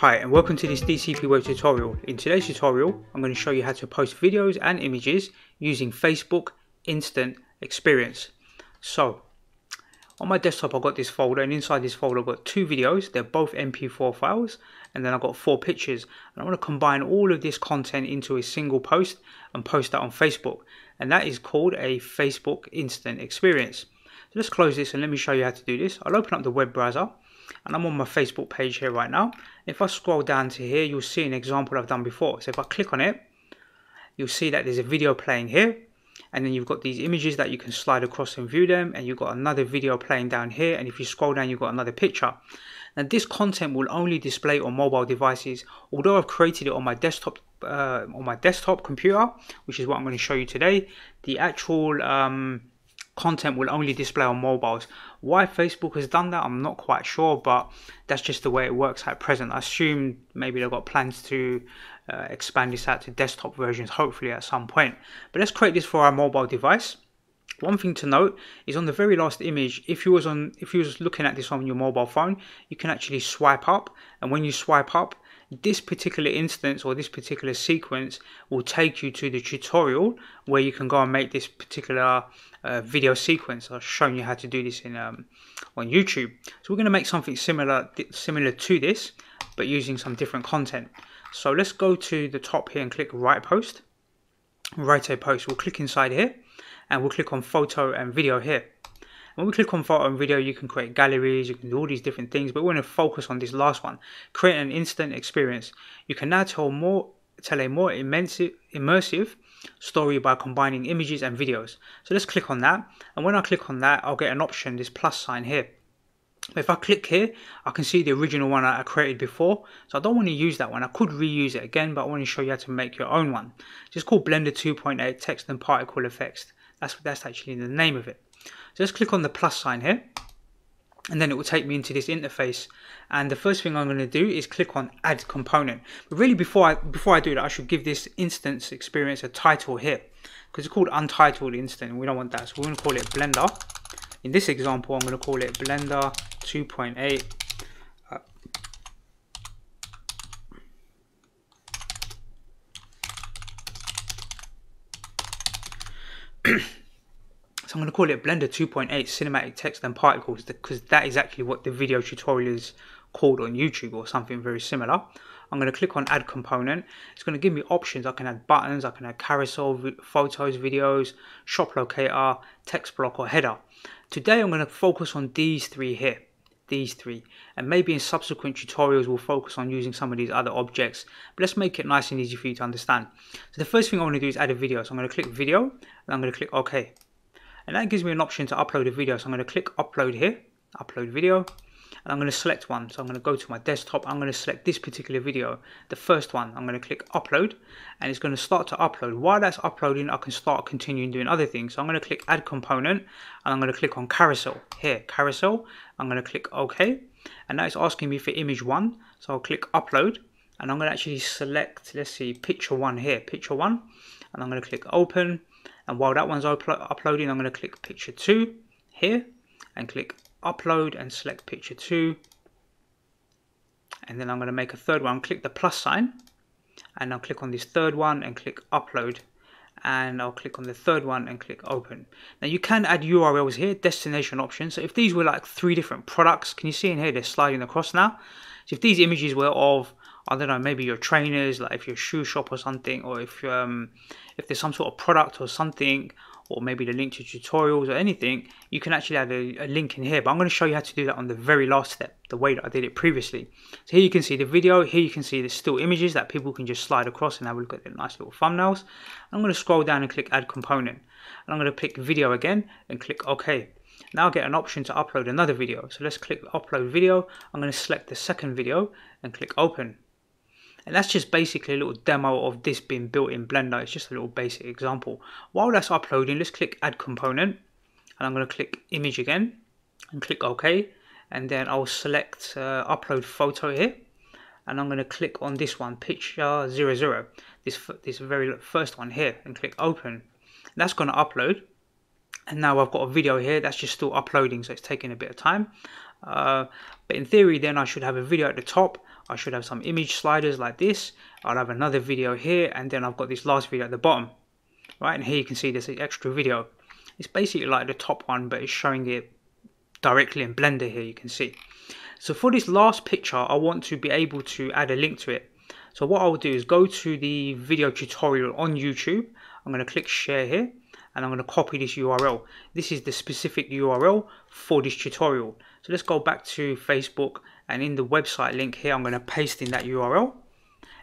Hi and welcome to this DCP Web tutorial. In today's tutorial I'm going to show you how to post videos and images using Facebook Instant Experience. So on my desktop I've got this folder and inside this folder I've got two videos, they're both MP4 files and then I've got four pictures and I want to combine all of this content into a single post and post that on Facebook and that is called a Facebook Instant Experience. So let's close this and let me show you how to do this. I'll open up the web browser and I'm on my Facebook page here right now. If I scroll down to here, you'll see an example I've done before. So if I click on it, you'll see that there's a video playing here. And then you've got these images that you can slide across and view them. And you've got another video playing down here. And if you scroll down, you've got another picture. Now this content will only display on mobile devices. Although I've created it on my desktop uh, on my desktop computer, which is what I'm going to show you today, the actual um, content will only display on mobiles. Why Facebook has done that, I'm not quite sure, but that's just the way it works at present. I assume maybe they've got plans to uh, expand this out to desktop versions, hopefully at some point. But let's create this for our mobile device. One thing to note is on the very last image, if you was on if you was looking at this on your mobile phone, you can actually swipe up and when you swipe up, this particular instance or this particular sequence will take you to the tutorial where you can go and make this particular uh, video sequence. I've shown you how to do this in um, on YouTube. So we're going to make something similar similar to this, but using some different content. So let's go to the top here and click Write Post. Write a post. We'll click inside here, and we'll click on Photo and Video here. When we click on photo and video, you can create galleries, you can do all these different things, but we're going to focus on this last one. Create an instant experience. You can now tell more tell a more immersive, immersive story by combining images and videos. So let's click on that. And when I click on that, I'll get an option, this plus sign here. If I click here, I can see the original one I created before. So I don't want to use that one. I could reuse it again, but I want to show you how to make your own one. It's called Blender 2.8 Text and Particle Effects. That's, that's actually the name of it. Let's click on the plus sign here and then it will take me into this interface. And the first thing I'm going to do is click on add component. But really before I before I do that I should give this instance experience a title here because it's called untitled instant and we don't want that. So we're going to call it blender. In this example I'm going to call it blender 2.8 I'm going to call it Blender 2.8 Cinematic Text and Particles because that is actually what the video tutorial is called on YouTube or something very similar. I'm going to click on add component. It's going to give me options. I can add buttons, I can add carousel, photos, videos, shop locator, text block or header. Today I'm going to focus on these three here. These three and maybe in subsequent tutorials we'll focus on using some of these other objects but let's make it nice and easy for you to understand so the first thing I want to do is add a video so I'm going to click video and I'm going to click OK and that gives me an option to upload a video so I'm going to click upload here upload video and I'm going to select one so I'm going to go to my desktop I'm going to select this particular video the first one I'm going to click upload and it's going to start to upload while that's uploading I can start continuing doing other things so I'm going to click add component and I'm going to click on carousel here carousel I'm going to click OK and now it's asking me for image one so I'll click upload and I'm going to actually select let's see picture one here picture one and I'm going to click open and while that one's uploading I'm going to click picture 2 here and click upload and select picture 2 and then I'm going to make a third one click the plus sign and I'll click on this third one and click upload and I'll click on the third one and click open. Now you can add URLs here, destination options. So if these were like three different products, can you see in here they're sliding across now? So if these images were of I don't know, maybe your trainers, like if you're a shoe shop or something, or if um, if there's some sort of product or something, or maybe the link to tutorials or anything, you can actually add a, a, link in here. But I'm going to show you how to do that on the very last step, the way that I did it previously. So here you can see the video, here you can see the still images that people can just slide across and have a look at the nice little thumbnails. I'm going to scroll down and click add component. And I'm going to pick video again and click OK. Now I get an option to upload another video. So let's click upload video. I'm going to select the second video and click open. And that's just basically a little demo of this being built in Blender. It's just a little basic example. While that's uploading, let's click add component. And I'm going to click image again and click OK. And then I'll select uh, upload photo here. And I'm going to click on this one, picture 00. This, this very first one here and click open. And that's going to upload. And now I've got a video here that's just still uploading, so it's taking a bit of time. Uh, but in theory, then I should have a video at the top I should have some image sliders like this. I'll have another video here and then I've got this last video at the bottom. Right, and here you can see there's an extra video. It's basically like the top one, but it's showing it directly in Blender here, you can see. So for this last picture, I want to be able to add a link to it. So what I'll do is go to the video tutorial on YouTube. I'm going to click share here and I'm going to copy this URL. This is the specific URL for this tutorial. So let's go back to Facebook and in the website link here, I'm going to paste in that URL.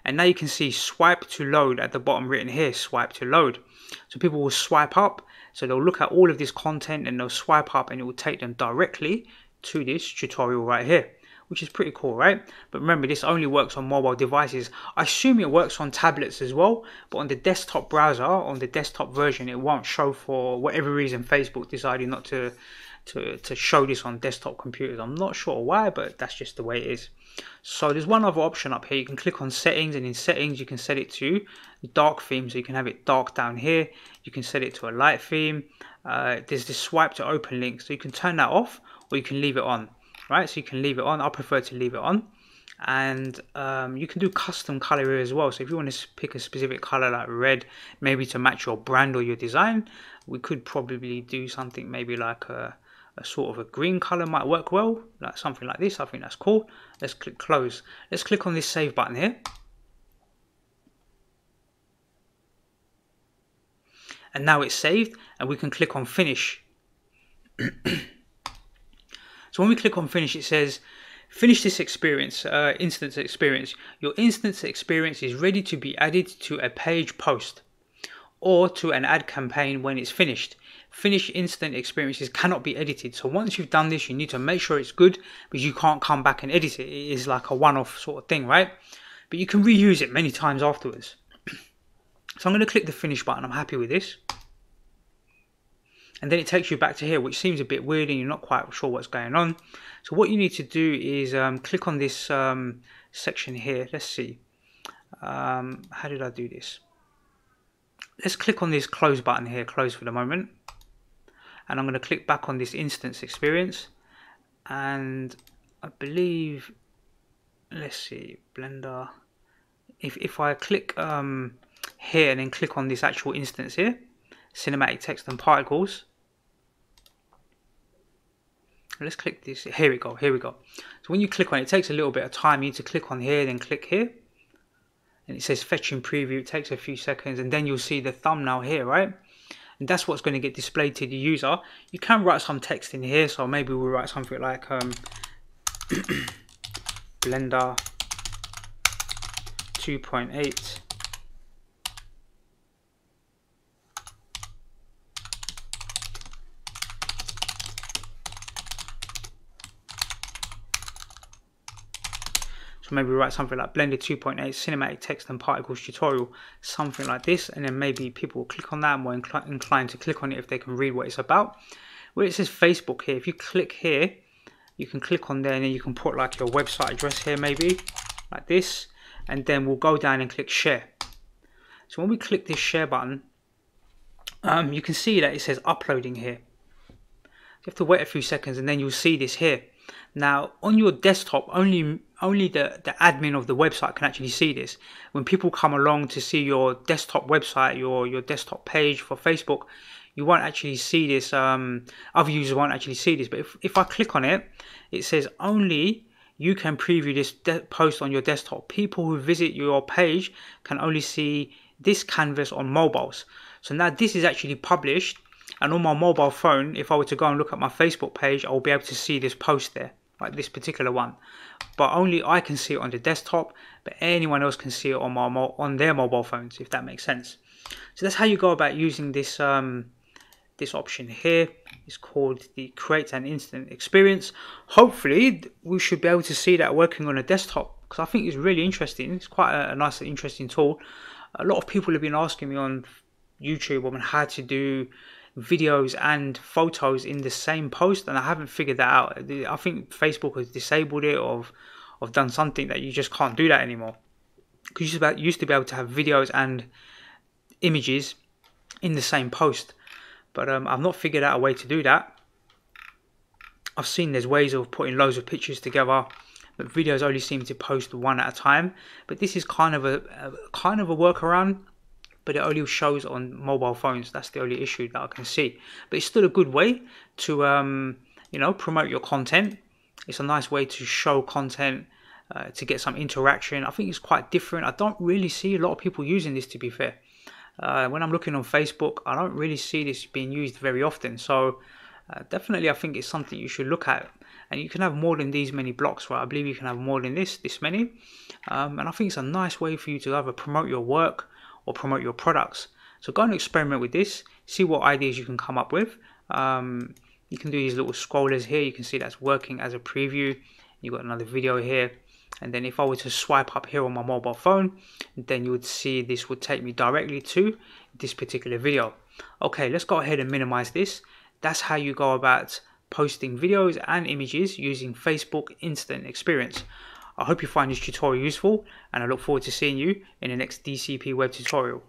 And now you can see swipe to load at the bottom written here, swipe to load. So people will swipe up, so they'll look at all of this content and they'll swipe up and it will take them directly to this tutorial right here which is pretty cool, right? But remember, this only works on mobile devices. I assume it works on tablets as well, but on the desktop browser, on the desktop version, it won't show for whatever reason Facebook decided not to to, to show this on desktop computers. I'm not sure why, but that's just the way it is. So there's one other option up here. You can click on settings and in settings you can set it to dark theme. So you can have it dark down here. You can set it to a light theme. Uh, there's this swipe to open link. So you can turn that off or you can leave it on. Right, so you can leave it on. I prefer to leave it on and um, you can do custom color here as well so if you want to pick a specific color like red maybe to match your brand or your design we could probably do something maybe like a a sort of a green color might work well, like something like this. I think that's cool. Let's click close. Let's click on this save button here. And now it's saved and we can click on finish. so when we click on finish, it says, finish this experience, uh, instance experience. Your instance experience is ready to be added to a page post or to an ad campaign when it's finished finished instant experiences cannot be edited. So once you've done this, you need to make sure it's good because you can't come back and edit it. It is like a one-off sort of thing, right? But you can reuse it many times afterwards. so I'm going to click the finish button. I'm happy with this. And then it takes you back to here, which seems a bit weird and you're not quite sure what's going on. So what you need to do is um, click on this um, section here. Let's see. Um, how did I do this? Let's click on this close button here, close for the moment and I'm going to click back on this instance experience. And I believe let's see blender. If, if I click um, here and then click on this actual instance here cinematic text and particles. Let's click this. Here we go here we go. So when you click on it, it takes a little bit of time. You need to click on here then click here. And it says fetching preview it takes a few seconds and then you'll see the thumbnail here right and that's what's going to get displayed to the user. You can write some text in here, so maybe we'll write something like um, Blender 2.8 Maybe write something like Blender 2.8 cinematic text and particles tutorial, something like this, and then maybe people will click on that and more incl inclined to click on it if they can read what it's about. Where it says Facebook here, if you click here, you can click on there and then you can put like your website address here maybe, like this, and then we'll go down and click share. So when we click this share button, um, you can see that it says uploading here. You have to wait a few seconds and then you'll see this here. Now on your desktop, only only the, the admin of the website can actually see this. When people come along to see your desktop website, your, your desktop page for Facebook, you won't actually see this. Um, other users won't actually see this. But if, if I click on it, it says only you can preview this post on your desktop. People who visit your page can only see this canvas on mobiles. So now this is actually published and on my mobile phone, if I were to go and look at my Facebook page, I'll be able to see this post there like this particular one. But only I can see it on the desktop but anyone else can see it on my on their mobile phones if that makes sense. So that's how you go about using this um, this option here. Is called the create an instant experience. Hopefully we should be able to see that working on a desktop because I think it's really interesting. It's quite a, a nice interesting tool. A lot of people have been asking me on YouTube on how to do videos and photos in the same post and I haven't figured that out. I think Facebook has disabled it or have done something that you just can't do that anymore. Because you used to be able to have videos and images in the same post. But um, I've not figured out a way to do that. I've seen there's ways of putting loads of pictures together. but videos only seem to post one at a time. But this is kind of a, a kind of a workaround but it only shows on mobile phones. That's the only issue that I can see. But it's still a good way to, um, you know, promote your content. It's a nice way to show content, uh, to get some interaction. I think it's quite different. I don't really see a lot of people using this, to be fair. Uh, when I'm looking on Facebook, I don't really see this being used very often. So uh, definitely, I think it's something you should look at. And you can have more than these many blocks, right? I believe you can have more than this, this many. Um, and I think it's a nice way for you to either promote your work or promote your products. So go and experiment with this, see what ideas you can come up with. Um, you can do these little scrollers here. You can see that's working as a preview. You've got another video here. And then if I were to swipe up here on my mobile phone, then you would see this would take me directly to this particular video. Okay, let's go ahead and minimize this. That's how you go about posting videos and images using Facebook Instant Experience. I hope you find this tutorial useful and I look forward to seeing you in the next DCP web tutorial.